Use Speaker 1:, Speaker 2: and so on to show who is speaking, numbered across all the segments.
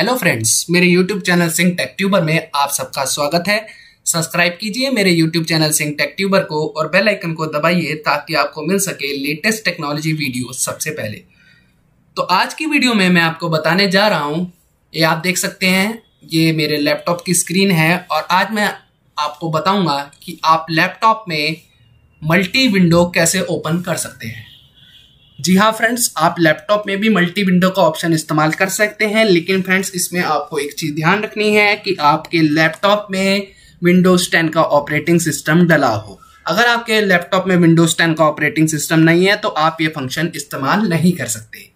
Speaker 1: Hello friends मेरे YouTube channel Singh tech tuber में आप सबका स्वागत है। सब्सक्राइब कीजिए मेरे YouTube channel Singh tech tuber को और बेल आइकन को दबाइए ताकि आपको मिल सके लेटेस्ट टेक्नोलॉजी वीडियो सबसे पहले। तो आज की वीडियो में मैं आपको बताने जा रहा हूँ। ये आप देख सकते हैं, ये मेरे लैपटॉप की स्क्रीन है और आज मैं आपको बताऊँगा कि आप लैपटॉप में मल्टी विंडो कैसे ओपन कर सकते हैं। जी हाँ फ्रेंड्स आप लैपटॉप में भी मल्टी विंडो का ऑप्शन इस्तेमाल कर सकते हैं, लेकिन फ्रेंड्स इसमें आपको एक चीज़ ध्यान रखनी है कि आपके लैपटॉप में विंडोज़ 10 का ऑपरेटिंग सिस्टम डला हो। अगर आपके लैपटॉप में विंडोज़ 10 का ऑपरेटिंग सिस्टम नहीं है तो आप ये फ़ंक्शन इस्तेमाल नहीं कर सकते।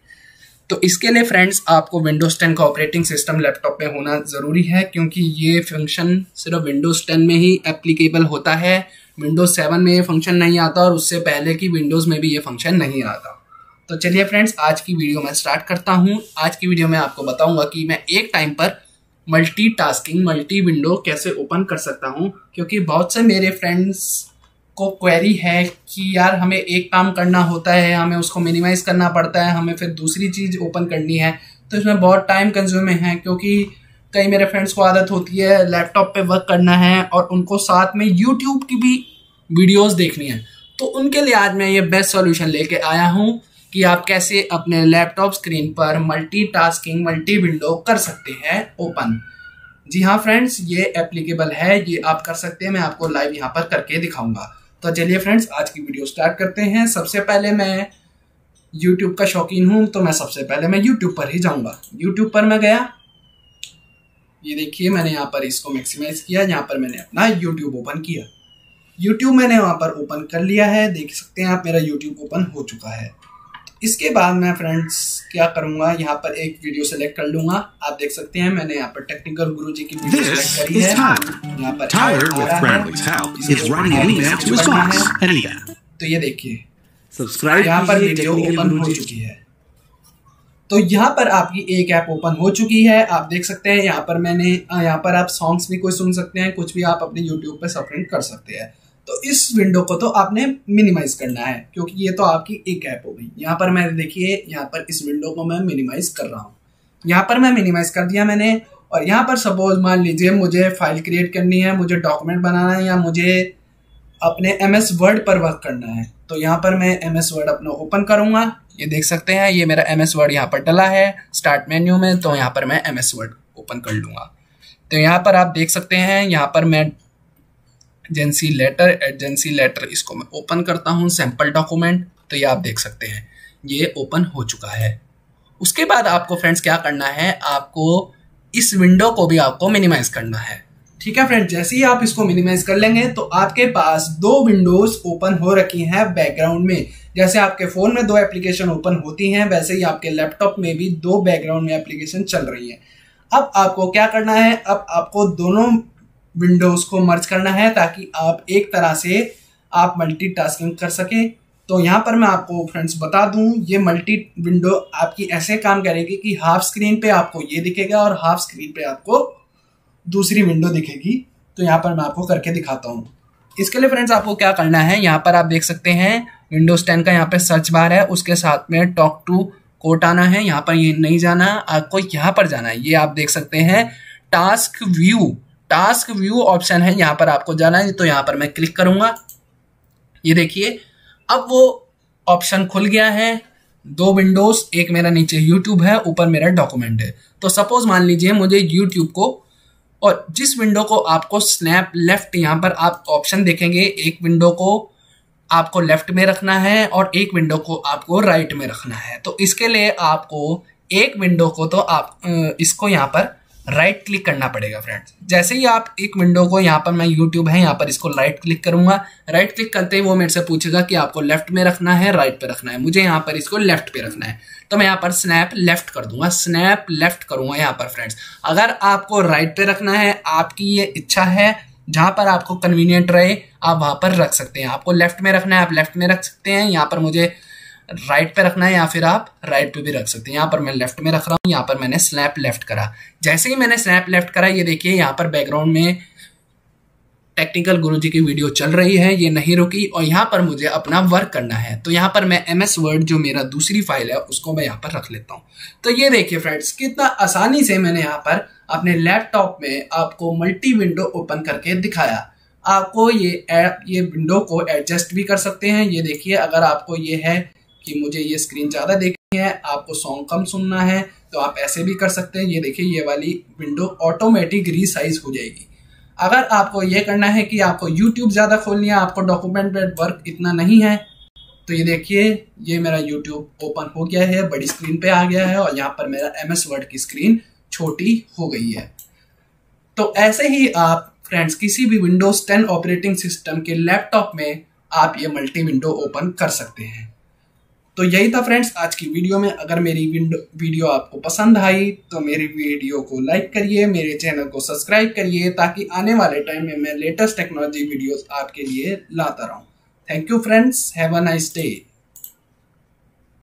Speaker 1: तो इसके लिए फ्रेंड्स आपको विंडोज़ 10 का ऑपरेटिंग सिस्टम लैपटॉप में होना ज़रूरी है, क्योंकि ये फ़ंक्शन सिर्फ़ विंडोज़ 10 में ही एप्लीकेबल होता है। विंडोज़ 7 में ये फ़ंक्शन नहीं आता और उससे पहले की विंडोज़ में भी ये फ़ंक्शन नहीं आता। तो चलिए फ्रेंड्स आज की वीडियो मैं स्टार्ट करता हूँ। आज की वीडियो में आपको बताऊँगा कि मैं एक टाइम पर मल्टी टास्किंग मल्टी विंडो कैसे ओपन कर सकता हूँ, क्योंकि बहुत से मेरे फ्रेंड्स को क्वेरी है कि यार हमें एक काम करना होता है, हमें उसको मिनिमाइज करना पड़ता है, हमें फिर दूसरी चीज़ ओपन करनी है। तो इसमें बहुत टाइम कंज्यूमिंग है, क्योंकि कई मेरे फ्रेंड्स को आदत होती है लैपटॉप पे वर्क करना है और उनको साथ में यूट्यूब की भी वीडियोस देखनी है। तो उनके लिए आज मैं ये बेस्ट सॉल्यूशन लेके आया हूँ। कि आप कैसे अपने लैपटॉप स्क्रीन पर मल्टीटास्किंग मल्टी विंडो कर सकते हैं ओपन जी हाँ फ्रेंड्स ये एप्लीकेबल है, ये आप कर सकते हैं, मैं आपको लाइव यहाँ पर करके दिखाऊँगा। तो चलिए फ्रेंड्स आज की वीडियो स्टार्ट करते हैं। सबसे पहले मैं यूट्यूब का शौकीन हूँ तो मैं सबसे पहले मैं यूट्यूब पर ही जाऊँगा। यूट्यूब पर मैं गया। ये देखिए, मैंने यहाँ पर इसको मैक्सिमाइज किया, यहाँ पर मैंने अपना यूट्यूब ओपन किया। यूट्यूब मैंने वहाँ पर ओपन कर लिया है। देख सकते हैं आप, मेरा यूट्यूब ओपन हो चुका है। इसके बाद मैं फ्रेंड्स क्या करूँगा? यहाँ पर एक वीडियो सेलेक्ट कर लूँगा। आप देख सकते हैं मैंने यहाँ पर टेक्निकल गुरु जी की वीडियो सेलेक्ट करी है। यहाँ पर तो ये देखिए। सब्सक्राइब यहाँ पर वीडियो ओपन हो चुकी है। तो यहाँ पर आपकी एक ऐप ओपन हो चुकी है। आप देख सकते हैं यहाँ पर मैंने यहाँ पर आप सॉन्ग्स भी कोई सुन सकते हैं कुछ भी आप अपने यूट्यूब पर सब्सक्राइब कर सकते हैं। तो इस विंडो को तो आपने मिनिमाइज करना है, क्योंकि ये तो आपकी एक ऐप हो गई। यहाँ पर मैं देखिए, यहाँ पर इस विंडो को मैं मिनिमाइज कर रहा हूँ। यहाँ पर मैं मिनिमाइज कर दिया मैंने, और यहाँ पर सपोज़ मान लीजिए मुझे फ़ाइल क्रिएट करनी है, मुझे डॉक्यूमेंट बनाना है, या मुझे अपने एम एस वर्ड पर वर्क करना है तो यहाँ पर मैं एम एस वर्ड अपना ओपन करूँगा। ये देख सकते हैं, ये मेरा एम एस वर्ड यहाँ पर डला है स्टार्ट मेन्यू में तो यहाँ पर मैं एम एस वर्ड ओपन कर लूँगा। तो यहाँ पर आप देख सकते हैं, यहाँ पर मैं एजेंसी लेटर एजेंसी लेटर इसको मैं ओपन करता हूँ सैंपल डॉक्यूमेंट तो ये आप देख सकते हैं। ये ओपन हो चुका है। उसके बाद आपको फ्रेंड्स क्या करना है? आपको इस विंडो को भी आपको मिनिमाइज करना है। ठीक है फ्रेंड जैसे ही आप इसको मिनिमाइज कर लेंगे तो आपके पास दो विंडोज़ ओपन हो रखी हैं बैकग्राउंड में। जैसे आपके फ़ोन में दो एप्लीकेशन ओपन होती हैं, वैसे ही आपके लैपटॉप में भी दो बैकग्राउंड में एप्लीकेशन चल रही है। अब आपको क्या करना है? अब आपको दोनों विंडोज़ को मर्ज करना है ताकि आप एक तरह से आप मल्टीटास्किंग कर सके। तो यहाँ पर मैं आपको फ्रेंड्स बता दूँ, ये मल्टी विंडो आपकी ऐसे काम करेगी कि हाफ़ स्क्रीन पे आपको ये दिखेगा और हाफ़ स्क्रीन पे आपको दूसरी विंडो दिखेगी। तो यहाँ पर मैं आपको करके दिखाता हूँ। इसके लिए फ्रेंड्स आपको क्या करना है, यहाँ पर आप देख सकते हैं विंडोज़ टेन का यहाँ पर सर्च बार है, उसके साथ में टॉक टू कोट आना है, यहाँ पर ये नहीं जाना, आपको यहाँ पर जाना है। ये आप देख सकते हैं task view task view option है, यहाँ पर आपको जाना है तो यहाँ पर मैं क्लिक करूँगा। ये देखिए, अब वो ऑप्शन खुल गया है। दो विंडोज़ एक मेरा नीचे यूट्यूब है, ऊपर मेरा डॉक्यूमेंट है। तो सपोज़ मान लीजिए मुझे यूट्यूब को और जिस विंडो को आपको स्नैप लेफ़्ट यहाँ पर आप ऑप्शन देखेंगे, एक विंडो को आपको लेफ़्ट में रखना है और एक विंडो को आपको राइट में रखना है। तो इसके लिए आपको एक विंडो को तो आप इसको यहाँ पर राइट क्लिक करना पड़ेगा फ्रेंड्स जैसे ही आप एक विंडो को, यहाँ पर मैं यूट्यूब है, यहाँ पर इसको राइट क्लिक करूँगा. राइट क्लिक करते ही वो मेरे से पूछेगा कि आपको लेफ़्ट में रखना है राइट पे रखना है. मुझे यहाँ पर इसको लेफ़्ट पे रखना है. तो मैं यहाँ पर स्नैप लेफ़्ट कर दूँगा. स्नैप लेफ़्ट करूँगा यहाँ पर फ्रेंड्स अगर आपको राइट पे रखना है, आपकी ये इच्छा है, जहाँ पर आपको कन्वीनियंट रहे, आप वहाँ पर रख सकते हैं. आपको लेफ़्ट में रखना है, आप लेफ़्ट में रख सकते हैं. यहाँ पर मुझे राइट पे रखना है या फिर आप राइट पे भी रख सकते हैं। यहाँ पर मैं लेफ़्ट में रख रहा हूँ, यहाँ पर मैंने स्नैप लेफ़्ट करा। जैसे ही मैंने स्नैप लेफ़्ट करा, ये देखिए, यहाँ पर बैकग्राउंड में टेक्निकल गुरुजी की वीडियो चल रही है, ये नहीं रुकी, और यहाँ पर मुझे अपना वर्क करना है। तो यहाँ पर मैं एम एस वर्ड जो मेरा दूसरी फ़ाइल है, उसको मैं यहाँ पर रख लेता हूँ। तो ये देखिए फ्रेंड्स कितना आसानी से मैंने यहाँ पर अपने लैपटॉप में आपको मल्टी विंडो ओपन करके दिखाया। आपको ये ये विंडो को एडजस्ट भी कर सकते हैं। ये देखिए, अगर आपको ये है कि मुझे ये स्क्रीन ज़्यादा देखनी है, आपको सॉन्ग कम सुनना है तो आप ऐसे भी कर सकते हैं। ये देखिए, ये वाली विंडो ऑटोमेटिक रीसाइज हो जाएगी। अगर आपको ये करना है कि आपको यूट्यूब ज़्यादा खोलनी है, आपको डॉक्यूमेंट वर्क इतना नहीं है तो ये देखिए, ये मेरा यूट्यूब ओपन हो गया है, बड़ी स्क्रीन पे आ गया है और यहाँ पर मेरा एम एस वर्ड की स्क्रीन छोटी हो गई है। तो ऐसे ही आप फ्रेंड्स किसी भी विंडोज़ 10 ऑपरेटिंग सिस्टम के लैपटॉप में आप ये मल्टी विंडो ओपन कर सकते हैं। तो यही था फ्रेंड्स आज की वीडियो में। अगर मेरी वीडियो आपको पसंद आई तो मेरी वीडियो को लाइक करिए, मेरे चैनल को सब्सक्राइब करिए, ताकि आने वाले टाइम में मैं लेटेस्ट टेक्नोलॉजी वीडियोस आपके लिए लाता रहूँ। Thank you friends have a nice day